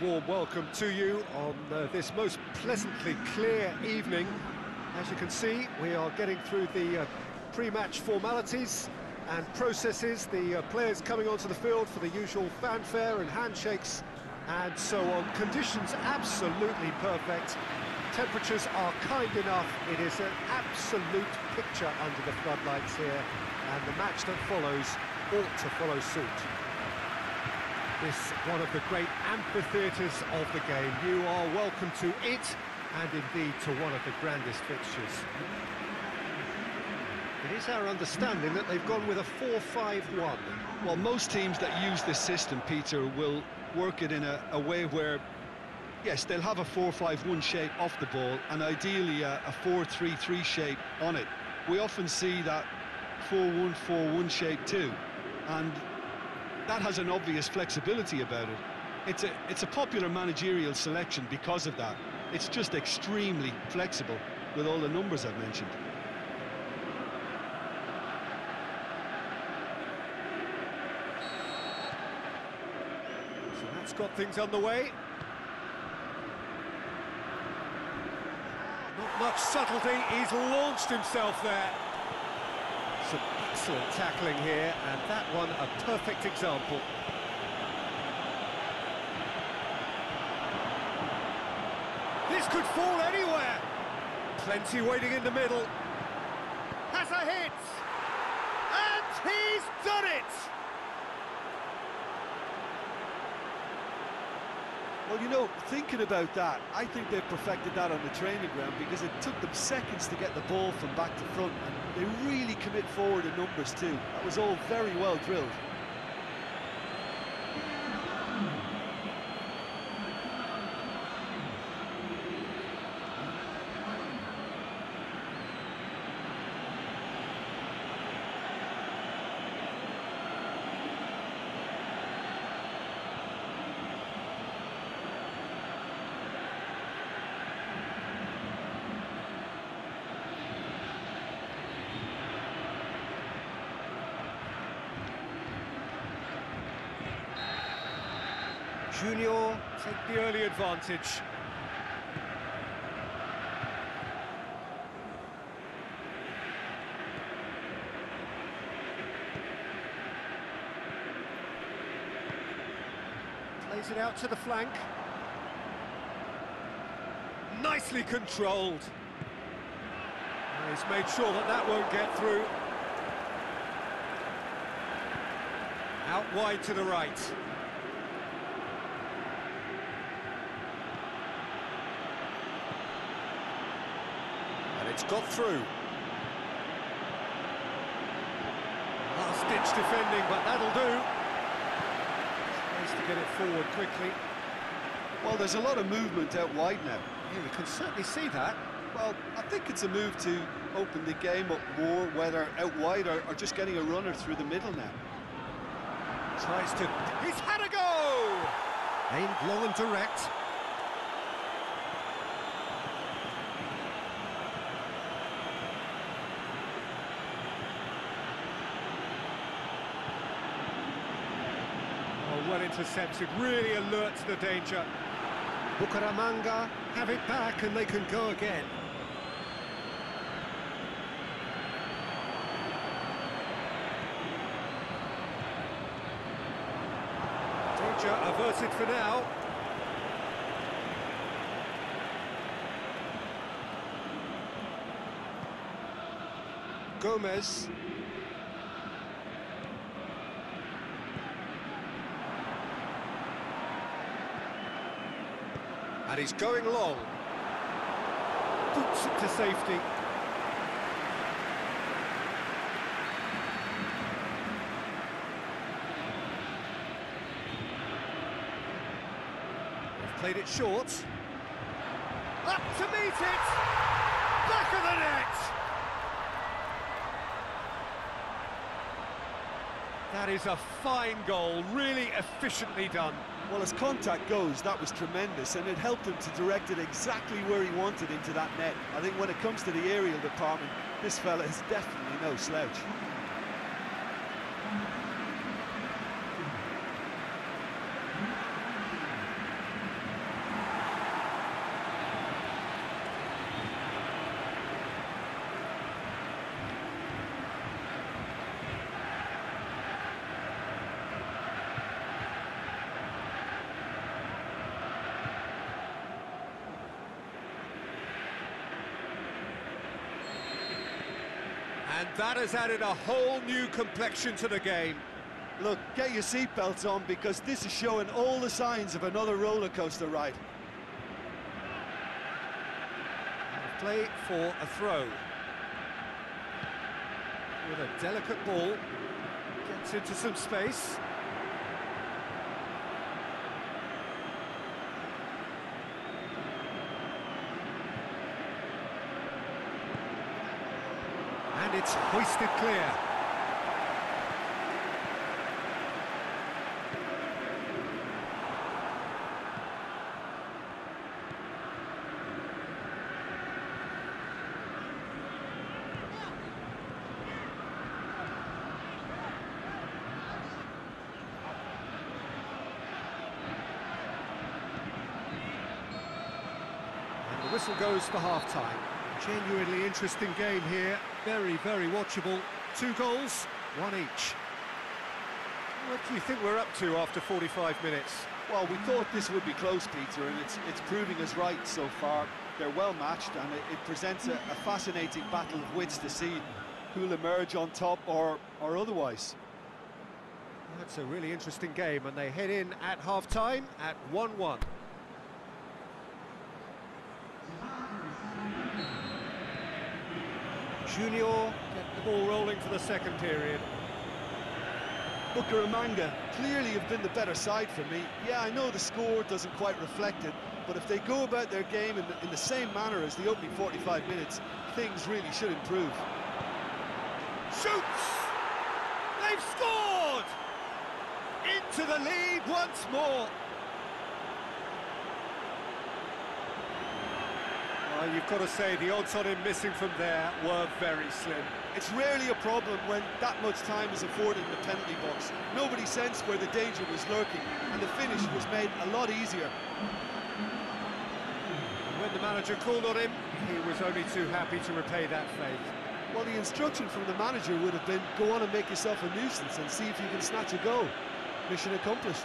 warm welcome to you on uh, this most pleasantly clear evening. As you can see, we are getting through the uh, pre-match formalities and processes, the uh, players coming onto the field for the usual fanfare and handshakes and so on. Conditions absolutely perfect. Temperatures are kind enough. It is an absolute picture under the floodlights here, and the match that follows ought to follow suit. This one of the great amphitheatres of the game. You are welcome to it, and indeed to one of the grandest fixtures. It is our understanding that they've gone with a 4-5-1. Well, most teams that use this system, Peter, will work it in a, a way where, yes, they'll have a 4-5-1 shape off the ball, and ideally a, a 4-3-3 shape on it. We often see that 4-1-4-1 shape too, and that has an obvious flexibility about it. It's a, it's a popular managerial selection because of that. It's just extremely flexible with all the numbers I've mentioned. So that's got things underway. Not much subtlety, he's launched himself there. Some excellent tackling here, and that one a perfect example. This could fall anywhere. Plenty waiting in the middle. Has a hit! And he's done it! Well, you know, thinking about that, I think they've perfected that on the training ground because it took them seconds to get the ball from back to front, and they really commit forward in numbers too. That was all very well drilled. Junior take the early advantage. Plays it out to the flank. Nicely controlled. And he's made sure that that won't get through. Out wide to the right. It's got through. Last-ditch defending, but that'll do. Space to get it forward quickly. Well, there's a lot of movement out wide now. Yeah, you can certainly see that. Well, I think it's a move to open the game up more, whether out wide or, or just getting a runner through the middle now. Tries to... He's had a go! Aimed long and direct. Well intercepted, really alert to the danger. Bucaramanga have it back and they can go again. Danger averted for now. Gomez. And he's going long. Boots it to safety. They've played it short. Up to meet it! Back of the net! That is a fine goal, really efficiently done. Well, as contact goes, that was tremendous, and it helped him to direct it exactly where he wanted into that net. I think when it comes to the aerial department, this fella is definitely no slouch. And that has added a whole new complexion to the game. Look, get your seatbelts on because this is showing all the signs of another roller coaster ride. Play for a throw. With a delicate ball, gets into some space. And it's hoisted clear. Whistle goes for half-time. Genuinely interesting game here. Very, very watchable. Two goals, one each. What do you think we're up to after 45 minutes? Well, we thought this would be close, Peter, and it's it's proving us right so far. They're well matched, and it, it presents a, a fascinating battle of wits to see who'll emerge on top or or otherwise. That's a really interesting game, and they head in at half-time at 1-1. Junior get the ball rolling for the second period. Bucaramanga clearly have been the better side for me. Yeah, I know the score doesn't quite reflect it, but if they go about their game in the, in the same manner as the opening 45 minutes, things really should improve. Shoots! They've scored! Into the lead once more. Well, you've got to say the odds on him missing from there were very slim. It's rarely a problem when that much time is afforded in the penalty box. Nobody sensed where the danger was lurking, and the finish was made a lot easier. When the manager called on him, he was only too happy to repay that faith. Well, the instruction from the manager would have been, go on and make yourself a nuisance and see if you can snatch a goal. Mission accomplished.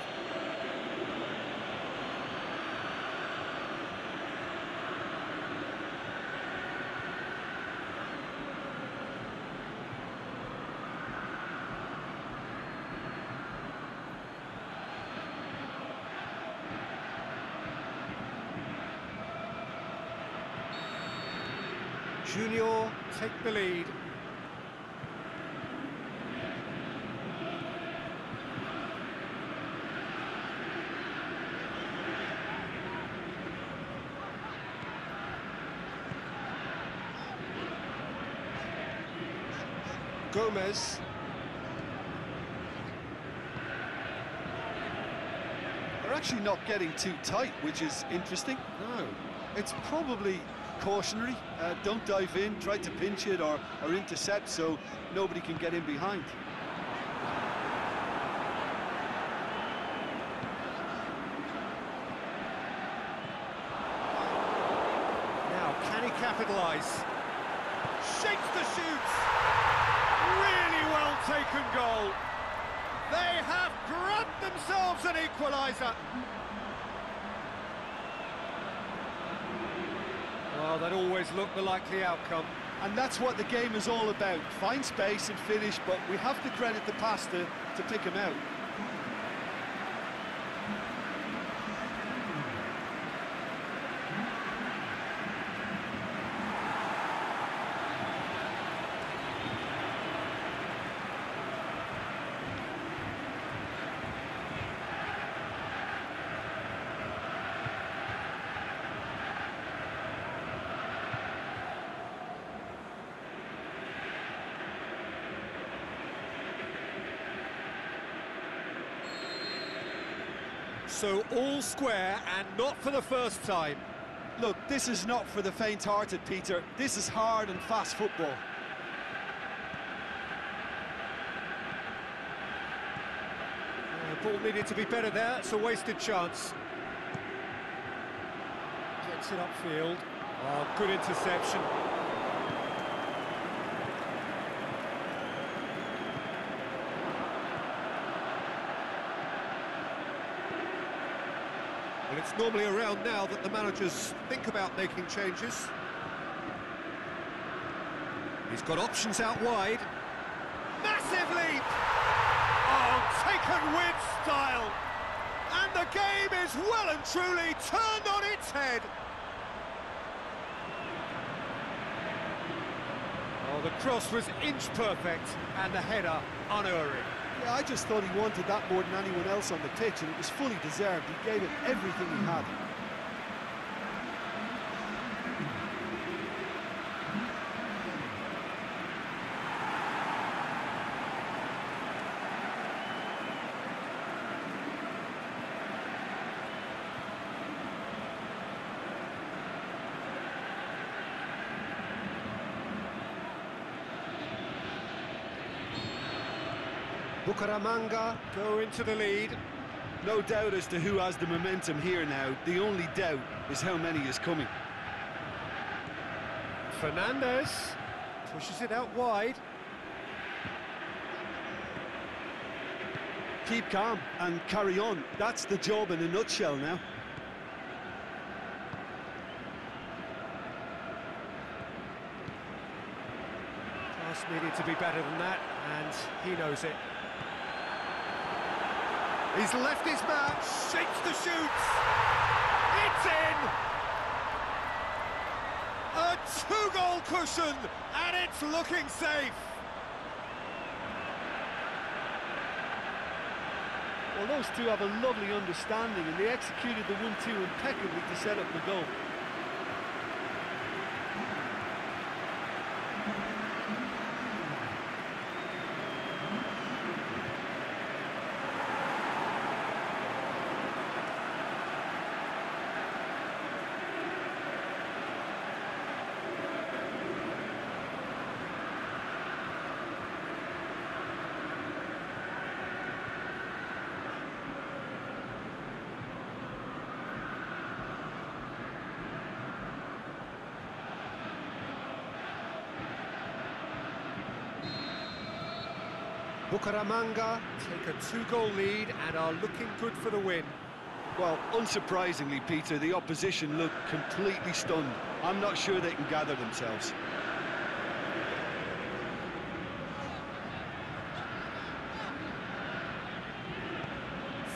Junior take the lead. Gomez. They're actually not getting too tight, which is interesting. No. It's probably cautionary. Uh, don't dive in, try to pinch it or, or intercept so nobody can get in behind. Now, can he capitalise? Shakes the shoots! Really well taken goal. They have grabbed themselves an equaliser. Well, that always looked the likely outcome. And that's what the game is all about. Find space and finish, but we have to credit the pass to, to pick him out. So all square and not for the first time. Look, this is not for the faint-hearted, Peter. This is hard and fast football. Uh, ball needed to be better there, it's a wasted chance. Gets it upfield. Oh, good interception. It's normally around now that the managers think about making changes. He's got options out wide. Massive leap! Oh, taken with style! And the game is well and truly turned on its head. Oh, the cross was inch perfect and the header unerring. Yeah, I just thought he wanted that more than anyone else on the pitch, and it was fully deserved. He gave it everything he had. Bucaramanga go into the lead. No doubt as to who has the momentum here now. The only doubt is how many is coming. Fernandez pushes it out wide. Keep calm and carry on. That's the job in a nutshell now. Pass needed to be better than that, and he knows it. He's left his man, shapes the shoots. It's in! A two-goal cushion, and it's looking safe. Well, those two have a lovely understanding, and they executed the 1-2 impeccably to set up the goal. Bucaramanga take a two-goal lead and are looking good for the win. Well, unsurprisingly, Peter, the opposition look completely stunned. I'm not sure they can gather themselves.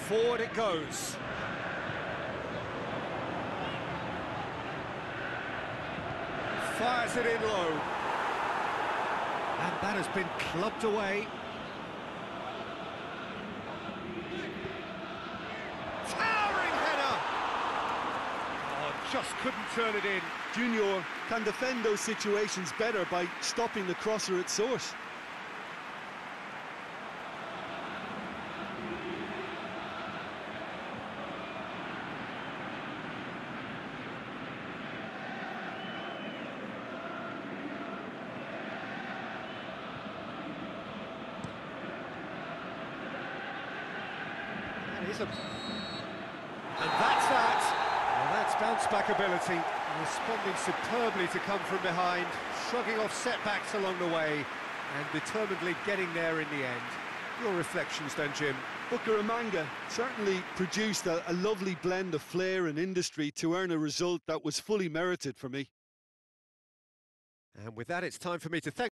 Forward it goes. Fires it in low. And that has been clubbed away. Towering header! Oh, just couldn't turn it in. Junior can defend those situations better by stopping the crosser at source. That is a... And that's that. Well, that's bounce back ability. Responding superbly to come from behind, shrugging off setbacks along the way, and determinedly getting there in the end. Your reflections then, Jim? Bucaramanga certainly produced a, a lovely blend of flair and industry to earn a result that was fully merited for me. And with that, it's time for me to thank